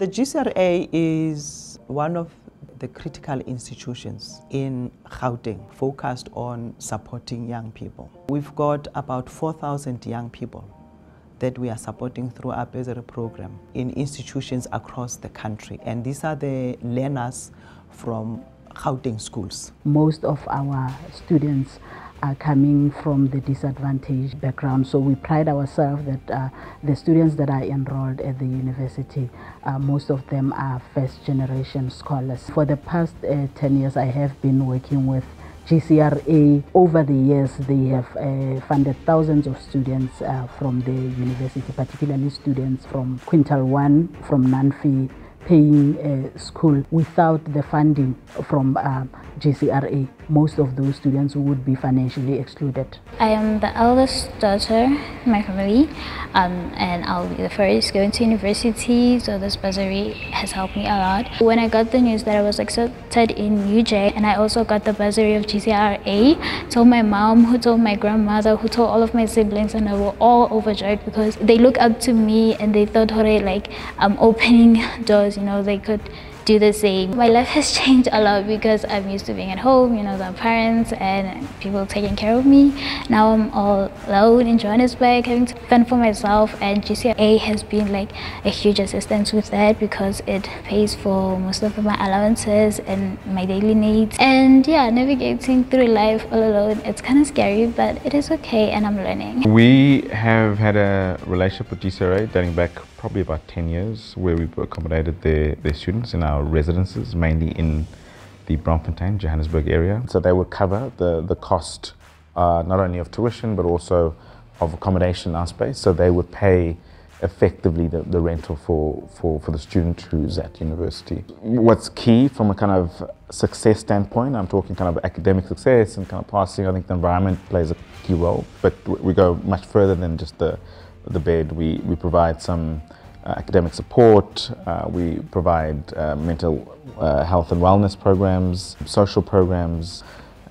The GCRA is one of the critical institutions in Gauteng focused on supporting young people. We've got about 4,000 young people that we are supporting through our bursary program in institutions across the country. And these are the learners from Gauteng schools. Most of our students are coming from the disadvantaged background. So we pride ourselves that uh, the students that are enrolled at the university, uh, most of them are first generation scholars. For the past uh, 10 years, I have been working with GCRA. Over the years, they have uh, funded thousands of students uh, from the university, particularly students from Quintile 1, from Nanfi, paying uh, school without the funding from uh, GCRA, most of those students would be financially excluded. I am the eldest daughter in my family um, and I'll be the first going to university so this bursary has helped me a lot. When I got the news that I was accepted in UJ and I also got the bursary of GCRA, told my mom, who told my grandmother, who told all of my siblings and they were all overjoyed because they look up to me and they thought, like I'm opening doors, you know, they could do the same. My life has changed a lot because I'm used to being at home, you know, the parents and people taking care of me. Now I'm all alone in Johannesburg, having to fend for myself and GCRA has been like a huge assistance with that because it pays for most of my allowances and my daily needs. And yeah, navigating through life all alone, it's kind of scary, but it is okay and I'm learning. We have had a relationship with GCRA dating back probably about 10 years where we've accommodated their, their students in our residences, mainly in the Braamfontein, Johannesburg area. So they would cover the, the cost uh, not only of tuition but also of accommodation in our space. So they would pay effectively the, the rental for, for, for the student who's at university. What's key from a kind of success standpoint, I'm talking kind of academic success and kind of passing, I think the environment plays a key role, but we go much further than just the, the bed. We, we provide some academic support, uh, we provide uh, mental uh, health and wellness programs, social programs,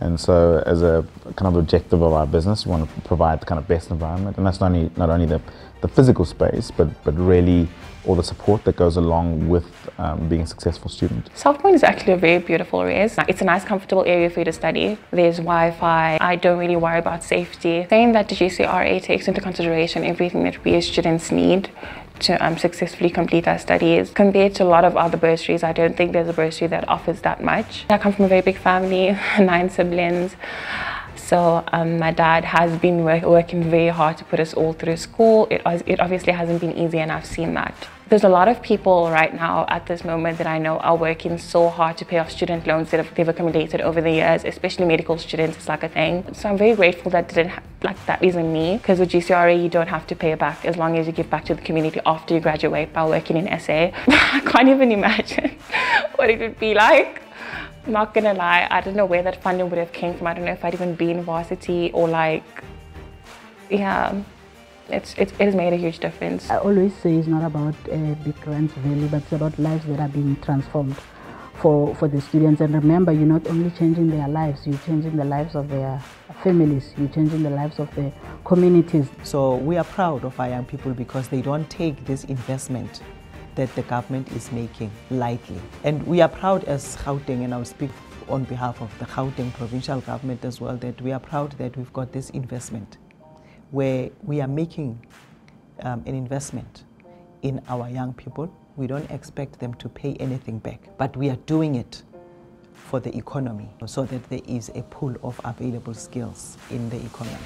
and so as a kind of objective of our business, we want to provide the kind of best environment, and that's not only, not only the, the physical space, but, but really all the support that goes along with um, being a successful student. South Point is actually a very beautiful res. It's a nice comfortable area for you to study. There's Wi-Fi. I don't really worry about safety. Saying that the GCRA takes into consideration everything that we as students need to um, successfully complete our studies. Compared to a lot of other bursaries, I don't think there's a bursary that offers that much. I come from a very big family, nine siblings. So um, my dad has been work working very hard to put us all through school. It, it obviously hasn't been easy and I've seen that. There's a lot of people right now at this moment that I know are working so hard to pay off student loans that they've accumulated over the years, especially medical students, it's like a thing. So I'm very grateful that didn't like that isn't me because with GCRA you don't have to pay it back as long as you give back to the community after you graduate by working in SA. I can't even imagine what it would be like. Not gonna lie, I don't know where that funding would have came from. I don't know if I'd even be in varsity or like, yeah, it's, it's, it has made a huge difference. I always say it's not about uh, big grants value, but it's about lives that are being transformed for, for the students. And remember, you're not only changing their lives, you're changing the lives of their families, you're changing the lives of the communities. So we are proud of our young people because they don't take this investment that the government is making lightly. And we are proud as Gauteng, and I'll speak on behalf of the Gauteng provincial government as well, that we are proud that we've got this investment where we are making um, an investment in our young people. We don't expect them to pay anything back, but we are doing it for the economy so that there is a pool of available skills in the economy.